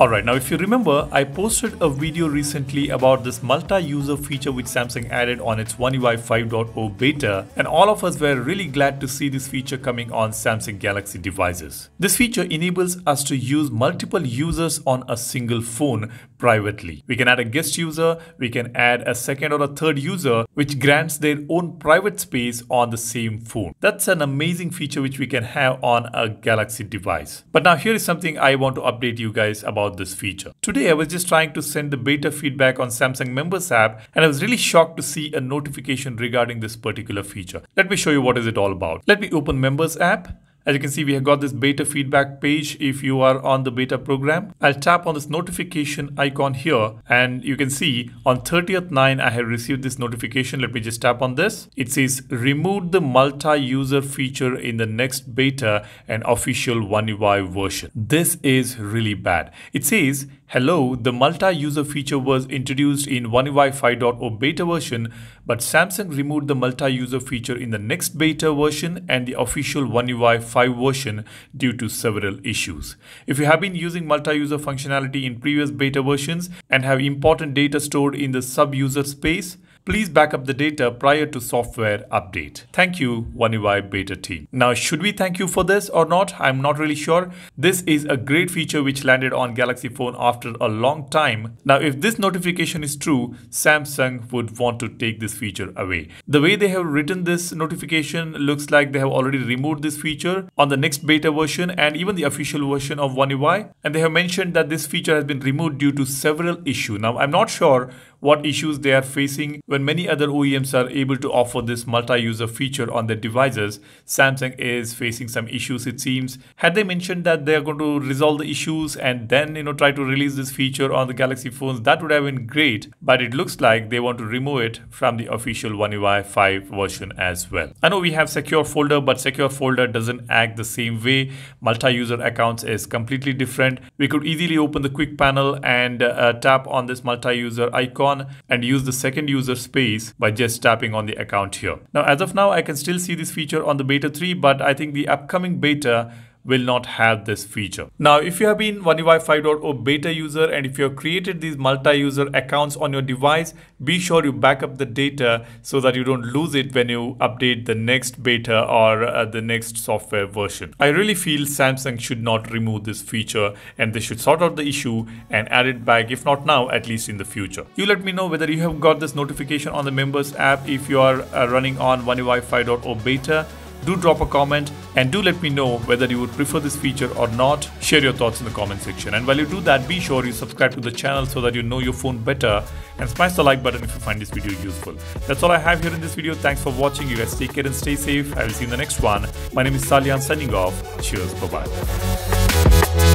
Alright, now if you remember, I posted a video recently about this multi-user feature which Samsung added on its One UI 5.0 beta and all of us were really glad to see this feature coming on Samsung Galaxy devices. This feature enables us to use multiple users on a single phone privately. We can add a guest user, we can add a second or a third user which grants their own private space on the same phone. That's an amazing feature which we can have on a Galaxy device. But now here is something I want to update you guys about about this feature. Today I was just trying to send the beta feedback on Samsung Members app and I was really shocked to see a notification regarding this particular feature. Let me show you what is it all about. Let me open Members app as you can see, we have got this beta feedback page if you are on the beta program. I'll tap on this notification icon here and you can see on 30th 9 I have received this notification. Let me just tap on this. It says remove the multi-user feature in the next beta and official One UI version. This is really bad. It says Hello, the multi-user feature was introduced in One UI 5.0 beta version, but Samsung removed the multi-user feature in the next beta version and the official One UI 5 version due to several issues. If you have been using multi-user functionality in previous beta versions and have important data stored in the sub-user space, Please back up the data prior to software update. Thank you, One UI beta team. Now, should we thank you for this or not? I'm not really sure. This is a great feature which landed on Galaxy phone after a long time. Now, if this notification is true, Samsung would want to take this feature away. The way they have written this notification looks like they have already removed this feature on the next beta version and even the official version of One UI. And they have mentioned that this feature has been removed due to several issues. Now, I'm not sure what issues they are facing when many other OEMs are able to offer this multi-user feature on their devices. Samsung is facing some issues it seems. Had they mentioned that they are going to resolve the issues and then you know try to release this feature on the Galaxy phones, that would have been great. But it looks like they want to remove it from the official One UI 5 version as well. I know we have secure folder, but secure folder doesn't act the same way. Multi-user accounts is completely different. We could easily open the quick panel and uh, tap on this multi-user icon on and use the second user space by just tapping on the account here. Now, as of now, I can still see this feature on the beta 3, but I think the upcoming beta will not have this feature. Now, if you have been One UI 5.0 beta user and if you have created these multi-user accounts on your device, be sure you back up the data so that you don't lose it when you update the next beta or uh, the next software version. I really feel Samsung should not remove this feature and they should sort out the issue and add it back, if not now, at least in the future. You let me know whether you have got this notification on the members app if you are uh, running on One UI 5.0 beta do drop a comment and do let me know whether you would prefer this feature or not. Share your thoughts in the comment section. And while you do that, be sure you subscribe to the channel so that you know your phone better and smash the like button if you find this video useful. That's all I have here in this video. Thanks for watching. You guys take care and stay safe. I will see you in the next one. My name is Salian signing off. Cheers. Bye-bye.